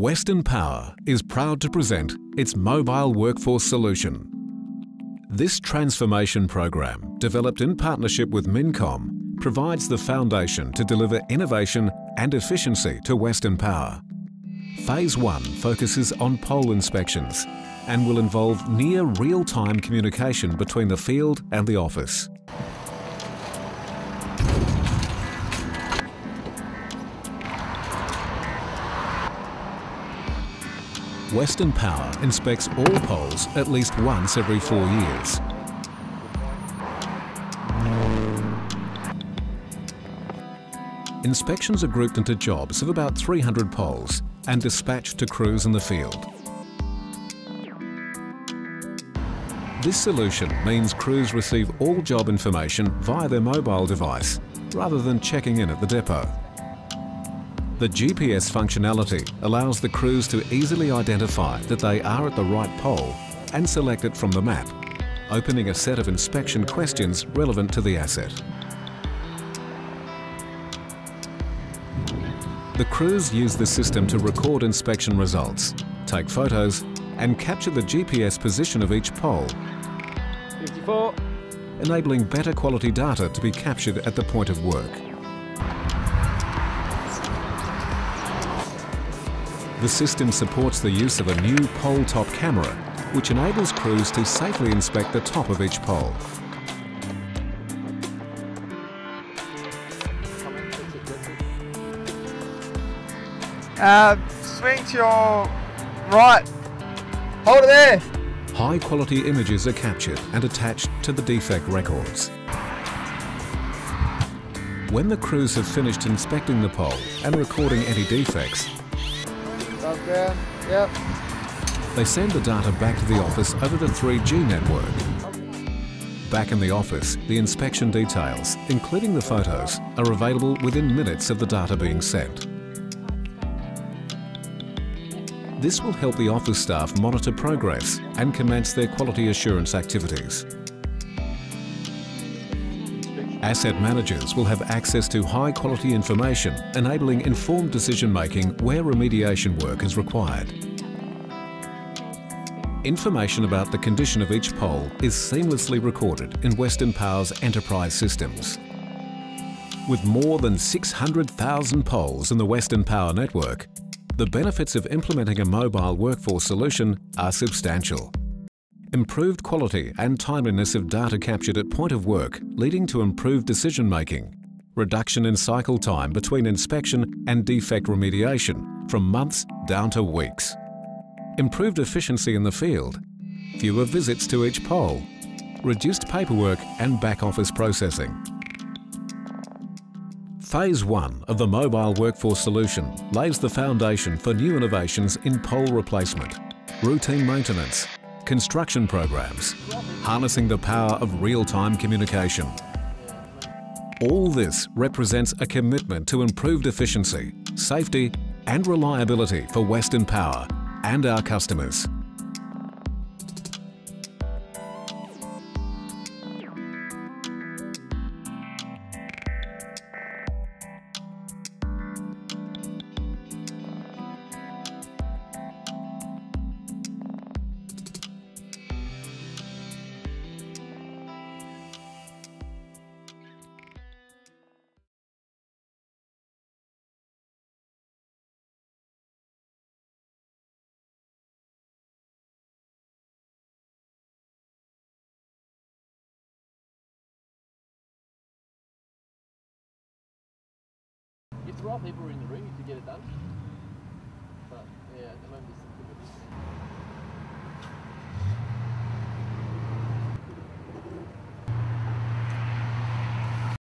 Western Power is proud to present its mobile workforce solution. This transformation program, developed in partnership with Mincom, provides the foundation to deliver innovation and efficiency to Western Power. Phase 1 focuses on pole inspections and will involve near real-time communication between the field and the office. Western Power inspects all poles at least once every four years. Inspections are grouped into jobs of about 300 poles and dispatched to crews in the field. This solution means crews receive all job information via their mobile device rather than checking in at the depot. The GPS functionality allows the crews to easily identify that they are at the right pole and select it from the map, opening a set of inspection questions relevant to the asset. The crews use the system to record inspection results, take photos and capture the GPS position of each pole, 54. enabling better quality data to be captured at the point of work. The system supports the use of a new pole top camera, which enables crews to safely inspect the top of each pole. Uh, swing to your right. Hold it there. High quality images are captured and attached to the defect records. When the crews have finished inspecting the pole and recording any defects, They send the data back to the office over the 3G network. Back in the office, the inspection details, including the photos, are available within minutes of the data being sent. This will help the office staff monitor progress and commence their quality assurance activities. Asset managers will have access to high quality information, enabling informed decision making where remediation work is required. Information about the condition of each pole is seamlessly recorded in Western Power's enterprise systems. With more than 600,000 poles in the Western Power network, the benefits of implementing a mobile workforce solution are substantial. Improved quality and timeliness of data captured at point of work leading to improved decision making, reduction in cycle time between inspection and defect remediation from months down to weeks, improved efficiency in the field, fewer visits to each pole, reduced paperwork and back office processing. Phase 1 of the Mobile Workforce Solution lays the foundation for new innovations in pole replacement, routine maintenance, construction programs, harnessing the power of real-time communication. All this represents a commitment to improved efficiency, safety and reliability for Western Power and our customers. Right people were in the room, you could get it done. But yeah,